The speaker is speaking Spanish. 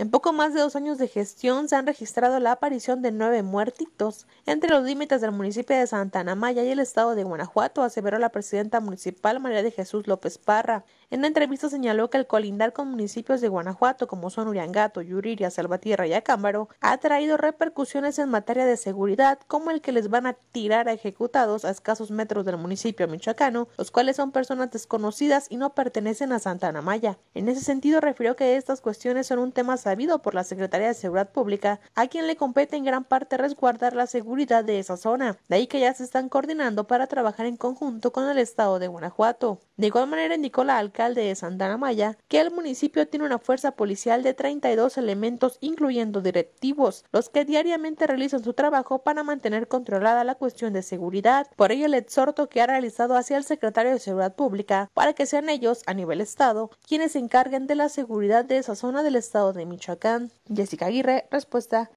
En poco más de dos años de gestión se han registrado la aparición de nueve muertitos entre los límites del municipio de Santa Ana Maya y el estado de Guanajuato, aseveró la presidenta municipal María de Jesús López Parra. En la entrevista señaló que el colindar con municipios de Guanajuato como son Uriangato, Yuriria, Salvatierra y Acámbaro ha traído repercusiones en materia de seguridad como el que les van a tirar a ejecutados a escasos metros del municipio michoacano, los cuales son personas desconocidas y no pertenecen a Santa Ana Maya. En ese sentido refirió que estas cuestiones son un tema sabido por la Secretaría de Seguridad Pública, a quien le compete en gran parte resguardar la seguridad de esa zona. De ahí que ya se están coordinando para trabajar en conjunto con el estado de Guanajuato. De igual manera indicó la alcalde de Santana Maya que el municipio tiene una fuerza policial de 32 elementos incluyendo directivos, los que diariamente realizan su trabajo para mantener controlada la cuestión de seguridad. Por ello el exhorto que ha realizado hacia el secretario de Seguridad Pública para que sean ellos a nivel estado quienes se encarguen de la seguridad de esa zona del estado de Michoacán. Jessica Aguirre, respuesta